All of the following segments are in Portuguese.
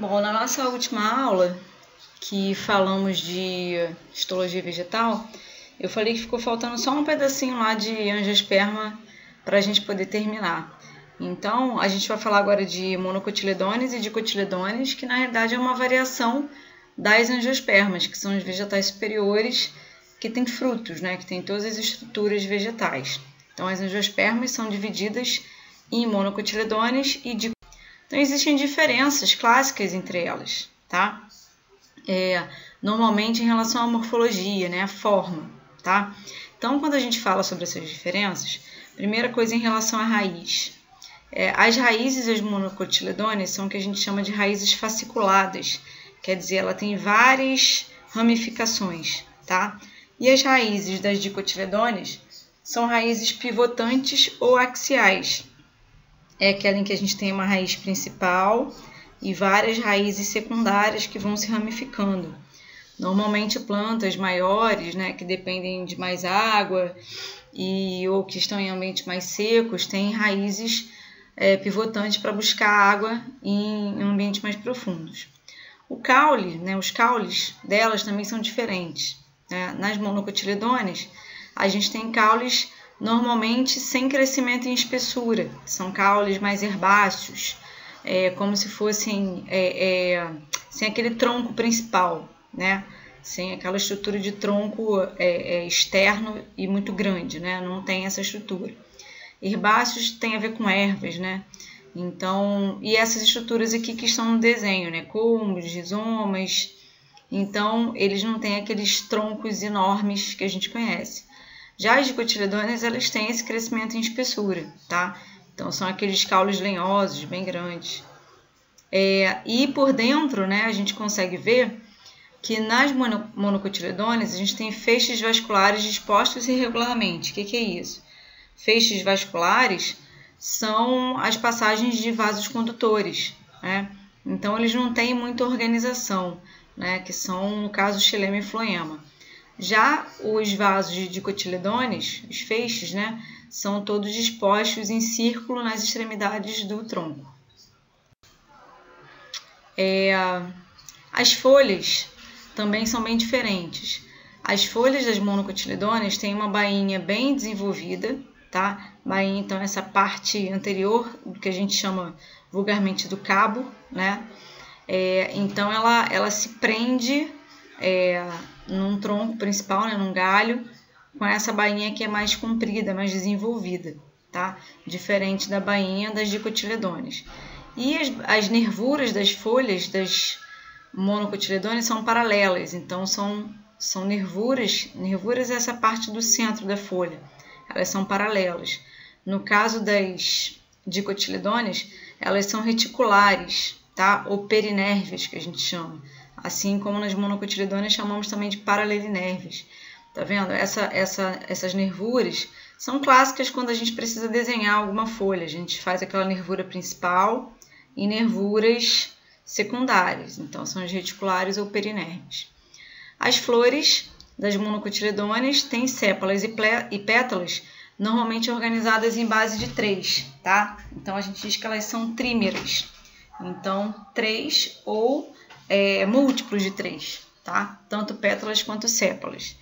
Bom, na nossa última aula, que falamos de histologia vegetal, eu falei que ficou faltando só um pedacinho lá de angiosperma para a gente poder terminar. Então, a gente vai falar agora de monocotiledones e dicotiledones, que na realidade é uma variação das angiospermas, que são os vegetais superiores que têm frutos, né, que têm todas as estruturas vegetais. Então, as angiospermas são divididas em monocotiledones e dicotiledones então, existem diferenças clássicas entre elas, tá? É, normalmente em relação à morfologia, né, a forma, tá? Então, quando a gente fala sobre essas diferenças, primeira coisa em relação à raiz. É, as raízes das monocotiledôneas são o que a gente chama de raízes fasciculadas, quer dizer, ela tem várias ramificações, tá? E as raízes das dicotiledôneas são raízes pivotantes ou axiais, é aquela em que a gente tem uma raiz principal e várias raízes secundárias que vão se ramificando. Normalmente plantas maiores, né, que dependem de mais água e ou que estão em ambientes mais secos, têm raízes é, pivotantes para buscar água em, em ambientes mais profundos. O caule, né, os caules delas também são diferentes. Né? Nas monocotiledôneas, a gente tem caules normalmente sem crescimento em espessura, são caules mais herbáceos, é, como se fossem é, é, sem aquele tronco principal, né? sem aquela estrutura de tronco é, é, externo e muito grande, né? não tem essa estrutura. Herbáceos tem a ver com ervas, né? Então, e essas estruturas aqui que estão no desenho, né? Colmos, rizomas. Então, eles não têm aqueles troncos enormes que a gente conhece. Já as dicotiledôneas, elas têm esse crescimento em espessura, tá? Então, são aqueles caules lenhosos, bem grandes. É, e por dentro, né, a gente consegue ver que nas monocotiledôneas a gente tem feixes vasculares dispostos irregularmente. O que, que é isso? Feixes vasculares são as passagens de vasos condutores, né? Então, eles não têm muita organização, né? Que são, no caso, xilema e floema. Já os vasos de dicotiledones, os feixes, né, são todos dispostos em círculo nas extremidades do tronco. É, as folhas também são bem diferentes. As folhas das monocotiledôneas têm uma bainha bem desenvolvida, tá? Bainha, então, essa parte anterior, que a gente chama vulgarmente do cabo, né? É, então, ela, ela se prende é, num tronco principal, né, num galho, com essa bainha que é mais comprida, mais desenvolvida, tá? Diferente da bainha das dicotiledôneas. E as, as nervuras das folhas das monocotiledôneas são paralelas, então são, são nervuras, nervuras é essa parte do centro da folha, elas são paralelas. No caso das dicotiledôneas, elas são reticulares, tá? Ou perinérvias, que a gente chama assim como nas monocotiledôneas chamamos também de paralelinerves. Tá vendo? Essa, essa, essas nervuras são clássicas quando a gente precisa desenhar alguma folha. A gente faz aquela nervura principal e nervuras secundárias, então são as reticulares ou perinerves. As flores das monocotiledôneas têm sépalas e, e pétalas normalmente organizadas em base de três, tá? Então a gente diz que elas são trímeras. Então, três ou é, múltiplos de três, tá? Tanto pétalas quanto sépalas.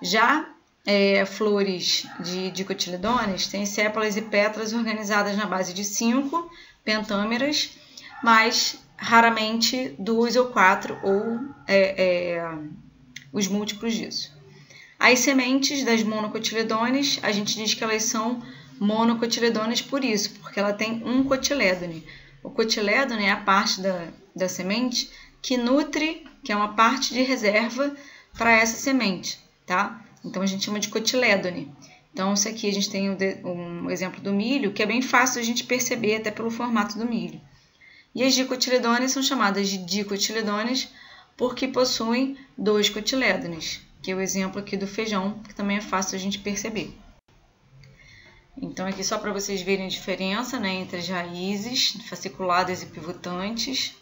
Já é, flores de dicotiledôneas têm sépalas e pétalas organizadas na base de cinco pentâmeras, mas raramente duas ou quatro ou é, é, os múltiplos disso. As sementes das monocotiledôneas, a gente diz que elas são monocotiledôneas por isso, porque ela tem um cotilédone. O cotilédone é a parte da, da semente que nutre, que é uma parte de reserva para essa semente, tá? Então a gente chama de cotilédone. Então, isso aqui a gente tem um exemplo do milho, que é bem fácil a gente perceber até pelo formato do milho. E as dicotiledôneas são chamadas de dicotiledôneas porque possuem dois cotilédones, que é o exemplo aqui do feijão, que também é fácil a gente perceber. Então, aqui só para vocês verem a diferença né, entre as raízes fasciculadas e pivotantes.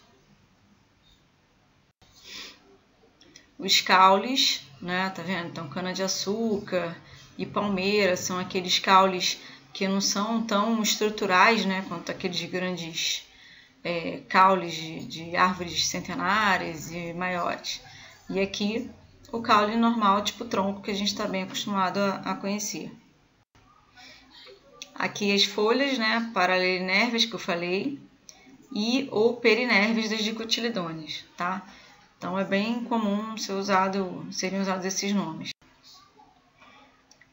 Os caules, né? Tá vendo? Então, cana-de-açúcar e palmeira são aqueles caules que não são tão estruturais, né? Quanto aqueles grandes é, caules de, de árvores centenárias e maiores. E aqui o caule normal, tipo tronco, que a gente está bem acostumado a, a, conhecer. Aqui as folhas, né, paralelinérvias que eu falei, e ou perinerves das dicotiledôneas, tá? Então é bem comum ser usado, serem usados esses nomes.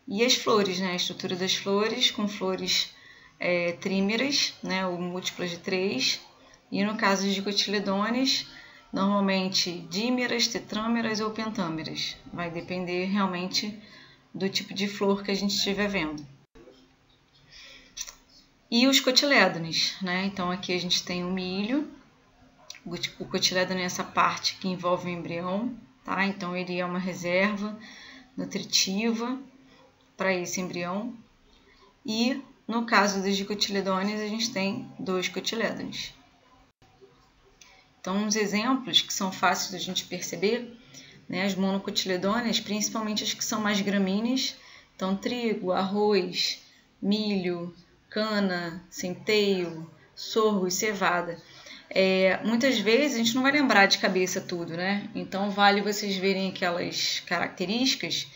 E as flores, né? A estrutura das flores, com flores é, trímeras, né? ou múltiplas de três. E no caso de dicotiledôneas, normalmente dímeras, tetrâmeras ou pentâmeras. Vai depender realmente do tipo de flor que a gente estiver vendo. E os cotilédones, né? Então aqui a gente tem o milho, o cotilédone é essa parte que envolve o embrião, tá? Então ele é uma reserva nutritiva para esse embrião. E no caso dos dicotiledôneos, a gente tem dois cotilédones. Então, uns exemplos que são fáceis da gente perceber, né, as monocotiledôneas, principalmente as que são mais gramíneas, então trigo, arroz, milho, cana, centeio, sorgo e cevada. É, muitas vezes a gente não vai lembrar de cabeça tudo, né? Então vale vocês verem aquelas características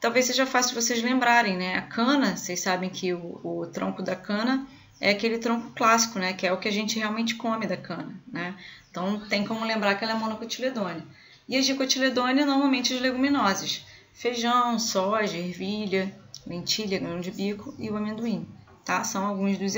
talvez seja fácil vocês lembrarem, né? A cana, vocês sabem que o, o, tronco da cana é aquele tronco clássico, né? Que é o que a gente realmente come da cana, né? Então tem como lembrar que ela é monocotiledônia. E as dicotiledôneas, normalmente as leguminosas. Feijão, soja, ervilha, lentilha, grão de bico e o amendoim, tá? São alguns dos